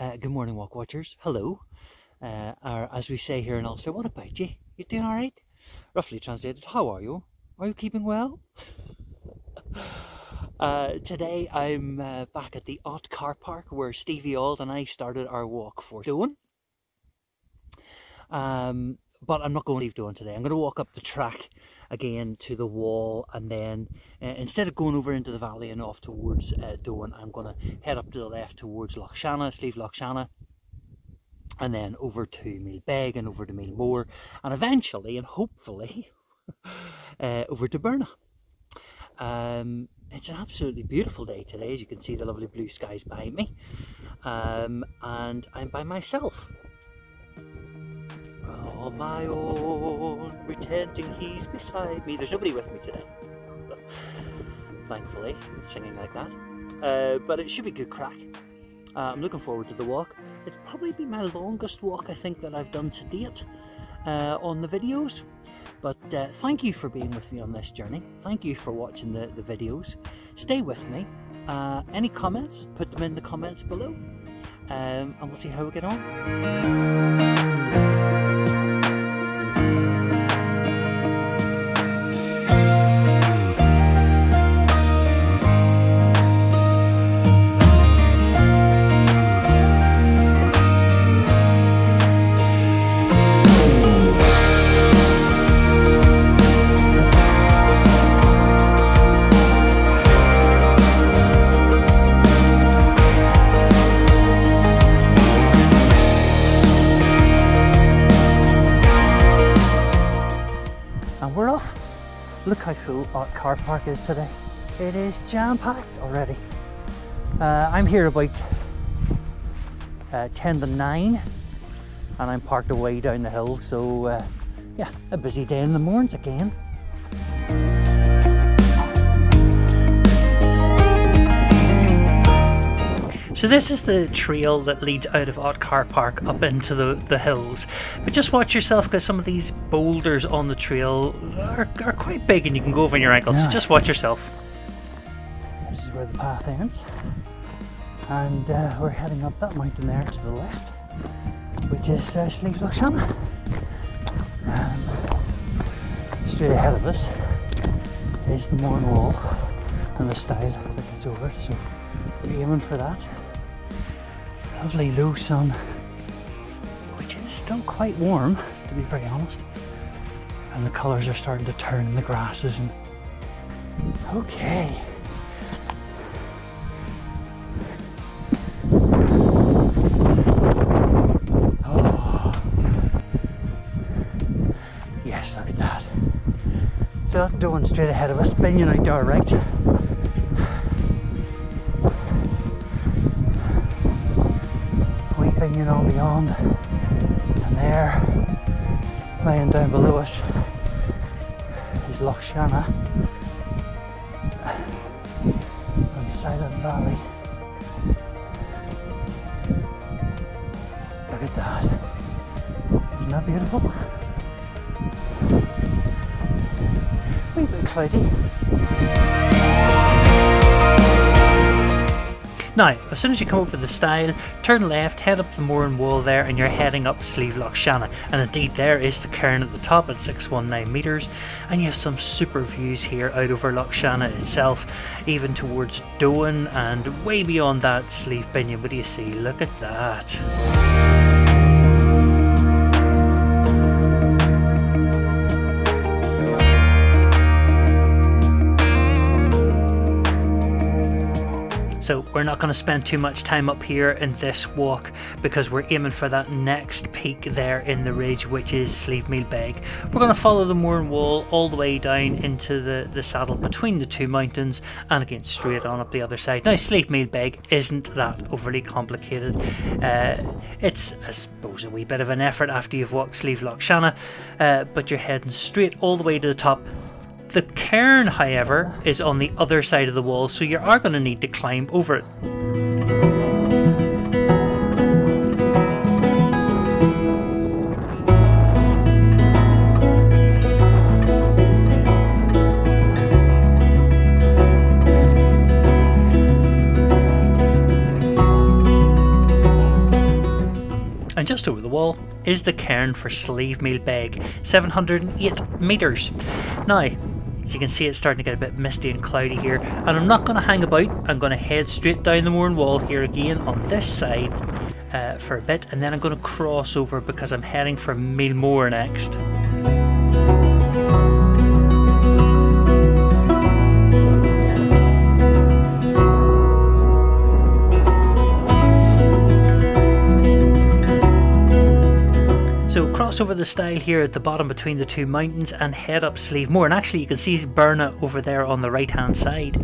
Uh, good morning, Walk Watchers. Hello. Uh, or as we say here in Ulster, what about you? You doing alright? Roughly translated, how are you? Are you keeping well? uh, today I'm uh, back at the Ott Car Park where Stevie Auld and I started our walk for Doan. Um, but I'm not going to leave Doan today. I'm going to walk up the track again to the wall and then uh, instead of going over into the valley and off towards uh, Doan, I'm going to head up to the left towards Loughshannagh, Slieve Loughshannagh and then over to Meelbeg and over to Meelmore and eventually and hopefully uh, over to Bearnagh. Um, it's an absolutely beautiful day today as you can see the lovely blue skies behind me um, and I'm by myself on my own, pretending he's beside me. There's nobody with me today, thankfully, singing like that. Uh, but it should be good crack. Uh, I'm looking forward to the walk. It's probably been my longest walk I think that I've done to date uh, on the videos. But uh, thank you for being with me on this journey. Thank you for watching the, the videos. Stay with me. Uh, any comments, put them in the comments below. Um, and we'll see how we get on. Car park is today. It is jam-packed already. Uh, I'm here about uh, 10 to 9 and I'm parked away down the hill so uh, yeah a busy day in the mornings again. So this is the trail that leads out of Ott Car Park up into the, the hills. But just watch yourself because some of these boulders on the trail are, are quite big and you can go over your ankles. Yeah. So just watch yourself. This is where the path ends. And uh, we're heading up that mountain there to the left, which is uh, Shanna. Um, straight ahead of us is the Mourne Wall and the stile that gets over. So we're aiming for that lovely low sun, which is still quite warm, to be very honest. And the colours are starting to turn in the grasses and okay. Oh. Yes, look at that. So that's Doan straight ahead of us, Binnian out to our right. And there, laying down below us, is Lough Shannagh and Silent Valley. Look at that. Isn't that beautiful? A wee bit cloudy. Now, as soon as you come over the stile, turn left, head up the Mourne Wall there, and you're heading up Slieve Loughshannagh. And indeed, there is the cairn at the top at 619 metres, and you have some super views here out over Lough Shannagh itself, even towards Doan, and way beyond that, Slieve Binnian. What do you see? Look at that. So we're not going to spend too much time up here in this walk because we're aiming for that next peak there in the ridge, which is Slieve Meelbeg. We're going to follow the Mourne Wall all the way down into the, the saddle between the two mountains and again straight on up the other side. Now Slieve Meelbeg isn't that overly complicated. Uh, it's I suppose a wee bit of an effort after you've walked Slieve Loughshannagh, uh, but you're heading straight all the way to the top the cairn, however, is on the other side of the wall, so you are going to need to climb over it. And just over the wall is the cairn for Slieve Beg, 708 metres. Now, as you can see, it's starting to get a bit misty and cloudy here, and I'm not going to hang about. I'm going to head straight down the Mourne Wall here again on this side uh, for a bit, and then I'm going to cross over because I'm heading for Meelmore next. Over the stile here at the bottom between the two mountains and head up Slievemore. And actually you can see Bearnagh over there on the right hand side.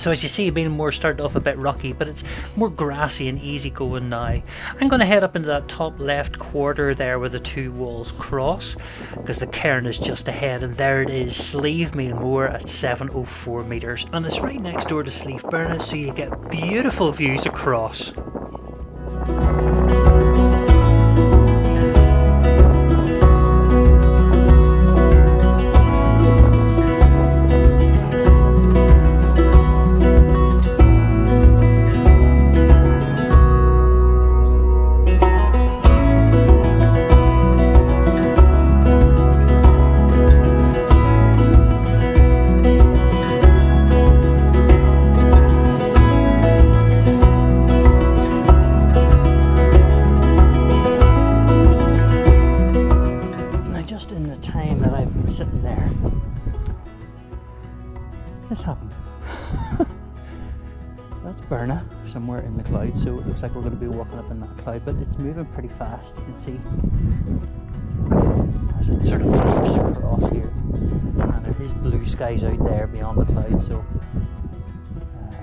So as you see, Meelmore started off a bit rocky, but it's more grassy and easy going now. I'm going to head up into that top left quarter there where the two walls cross, because the cairn is just ahead, and there it is, Sleeve Slieve at 704 metres, and it's right next door to Slieve Bearnagh, so you get beautiful views across. Looks like we're going to be walking up in that cloud, but it's moving pretty fast, you can see. As it sort of leaps across here. And there is blue skies out there beyond the cloud, so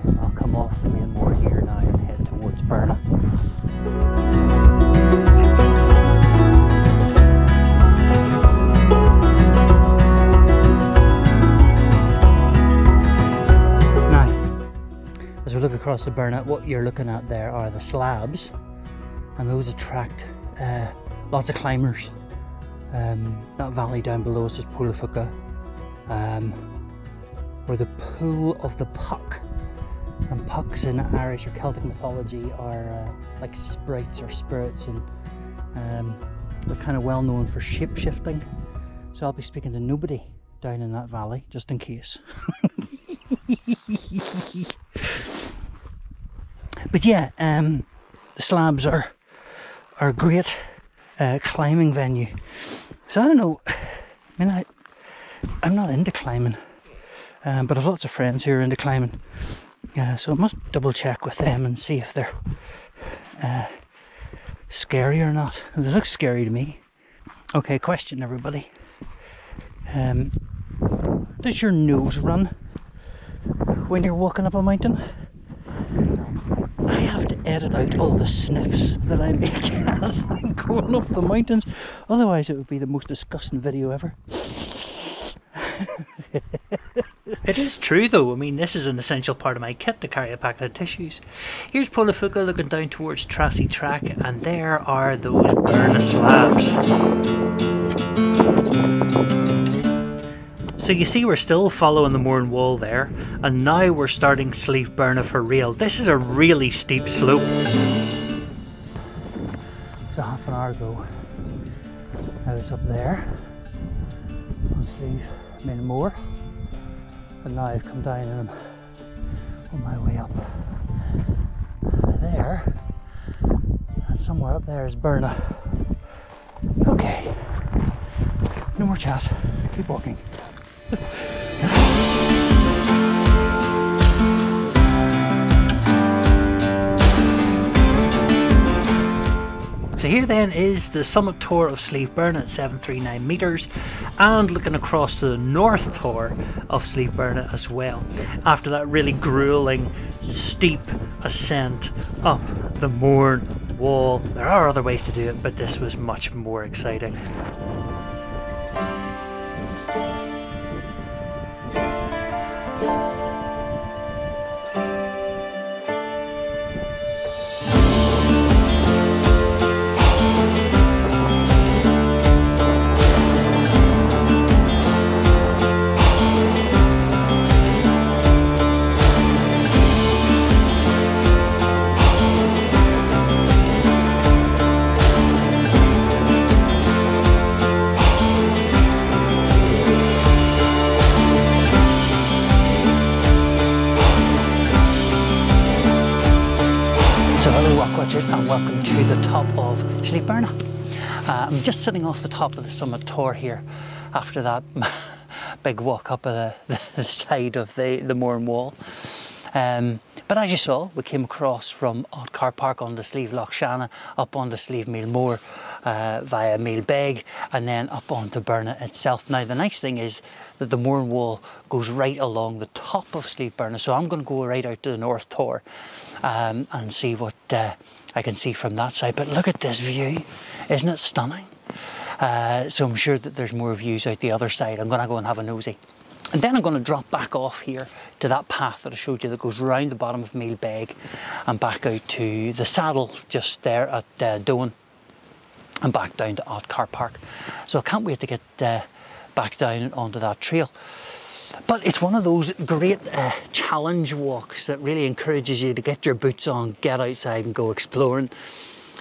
uh, I'll come off Meelmore here now and head towards Bearnagh. We look across the burnout, what you're looking at there are the slabs, and those attract uh, lots of climbers. Um, that valley down below us is Pollaphuca, um, or the Pool of the Puck. And pucks in Irish or Celtic mythology are uh, like sprites or spirits, and um, they're kind of well known for shape shifting. So I'll be speaking to nobody down in that valley, just in case. But yeah, um, the slabs are are a great uh, climbing venue. So I don't know. I mean, I I'm not into climbing, um, but I've lots of friends who are into climbing. Uh, so I must double check with them and see if they're uh, scary or not. They look scary to me. Okay, question everybody. Um, does your nose run when you're walking up a mountain? I have to edit out all the sniffs that I make as I'm going up the mountains. Otherwise, it would be the most disgusting video ever. it is true though, I mean this is an essential part of my kit to carry a packet of tissues. Here's Pollaphuca looking down towards Trassey Track and there are those Bearnagh slabs. So you see we're still following the Mourne Wall there, and now we're starting Slieve Bearnagh for real. This is a really steep slope. So half an hour ago, I was up there on Slieve Moor, and now I've come down and I'm on my way up there, and somewhere up there is Bearnagh. Okay, no more chat, keep walking. So here then is the summit tour of Slieve Burn at 739 metres and looking across to the north tour of Slieve Burn as well. After that really grueling steep ascent up the Mourne wall. There are other ways to do it but this was much more exciting. Hello Rock and welcome to the top of Slieve Bearnagh. Uh, I'm just sitting off the top of the summit Tor here after that big walk up the, the, side of the, the Mourne Wall. Um, but as you saw, we came across from Car Park on the Slieve Loughshannagh up on the Slieve Meelmore uh, via Meelbeg and then up onto Bearnagh itself. Now the nice thing is that the Mourne Wall goes right along the top of Bearnagh so I'm going to go right out to the North Tor um, and see what uh, I can see from that side. But look at this view, isn't it stunning? Uh, so I'm sure that there's more views out the other side. I'm going to go and have a nosy. And then I'm going to drop back off here to that path that I showed you that goes round the bottom of Meelbeg and back out to the saddle just there at uh, Doan and back down to Ott Car Park. So I can't wait to get uh, back down onto that trail. But it's one of those great uh, challenge walks that really encourages you to get your boots on, get outside and go exploring.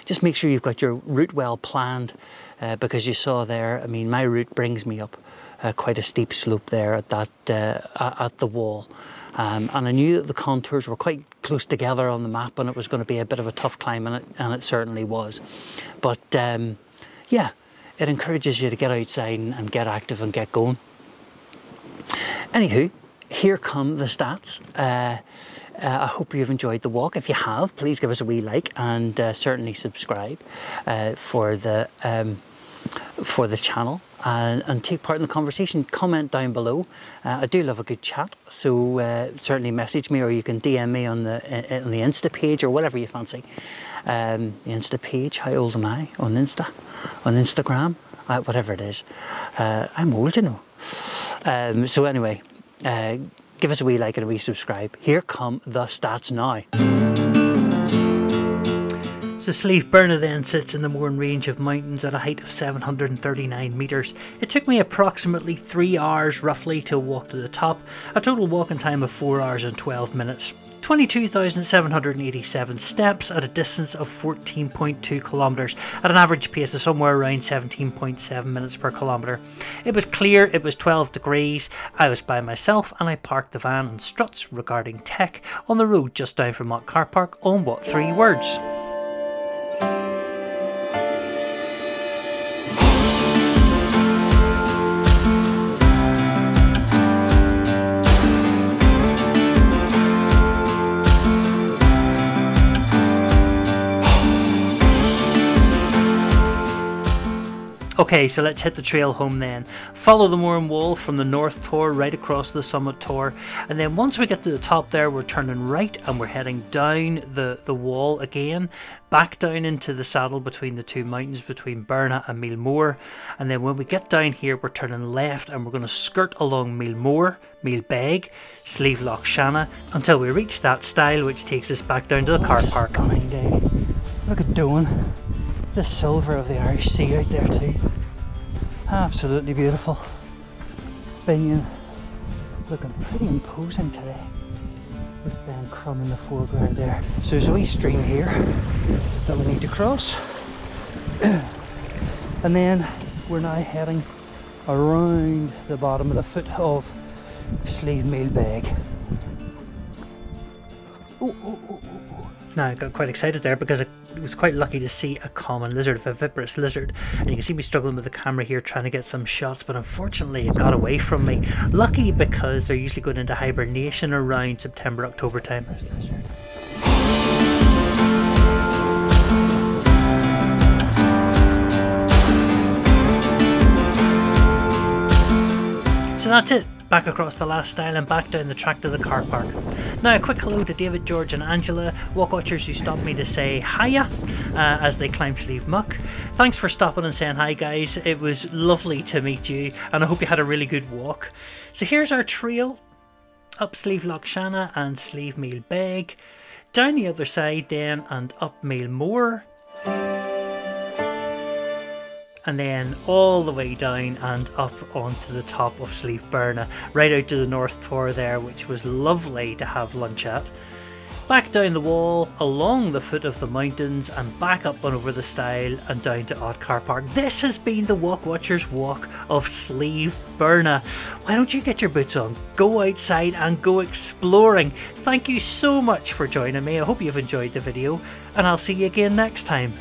Just make sure you've got your route well planned uh, because you saw there, I mean, my route brings me up uh, quite a steep slope there at that uh, at the wall. Um, and I knew that the contours were quite close together on the map and it was going to be a bit of a tough climb and it, and it certainly was. But um, yeah, it encourages you to get outside and, get active and get going. Anywho, here come the stats. Uh, uh, I hope you've enjoyed the walk. If you have, please give us a wee like and uh, certainly subscribe uh, for the um, for the channel and, and, take part in the conversation. Comment down below. Uh, I do love a good chat, so uh, certainly message me or you can DM me on the on the Insta page or whatever you fancy. Um, the Insta page. How old am I on Insta? On Instagram, uh, whatever it is. I'm old, you know. Um, so anyway, uh, give us a wee like and a wee subscribe. Here come the stats now. So Slieve Bearnagh then sits in the Mourne range of mountains at a height of 739 metres. It took me approximately 3 hours roughly to walk to the top, a total walking time of 4 hours and 12 minutes. 22,787 steps at a distance of 14.2 kilometres at an average pace of somewhere around 17.7 minutes per kilometre. It was clear, it was 12 degrees, I was by myself and I parked the van on struts regarding tech on the road just down from Mott Car Park on what three words? Okay, so let's hit the trail home then. Follow the Mourne Wall from the North Tor right across the Summit Tor, and then once we get to the top there, we're turning right and we're heading down the, the wall again, back down into the saddle between the two mountains, between Bearnagh and Meelmore. And then when we get down here, we're turning left and we're going to skirt along Meelmore, Meelbeg, Sleeve Loch Shanna, until we reach that stile which takes us back down to the car park. Day. Look at Doan the silver of the Irish Sea out there too. Absolutely beautiful. Binnian looking pretty imposing today with Ben Crom in the foreground there. So there's a wee stream here that we need to cross. and then we're now heading around the bottom of the foot of Slieve Meal oh. Now I got quite excited there because I was quite lucky to see a common lizard, a viviparous lizard, and you can see me struggling with the camera here trying to get some shots, but unfortunately it got away from me. Lucky because they're usually going into hibernation around September, October time. So that's it back across the last stile and back down the track to the car park. Now a quick hello to David, George and Angela, walk watchers who stopped me to say hiya uh, as they climbed Slieve Muck. Thanks for stopping and saying hi guys, it was lovely to meet you and I hope you had a really good walk. So here's our trail, up Slieve Loughshannagh and Slieve Meelbeg, down the other side then and up Meelmore and then all the way down and up onto the top of Bearnagh, right out to the North Tor there, which was lovely to have lunch at. back down the wall, along the foot of the mountains, and back up and over the stile and down to Ott Car Park. This has been the Walk Watchers Walk of Bearnagh. Why don't you get your boots on, go outside and go exploring? Thank you so much for joining me. I hope you've enjoyed the video, and I'll see you again next time.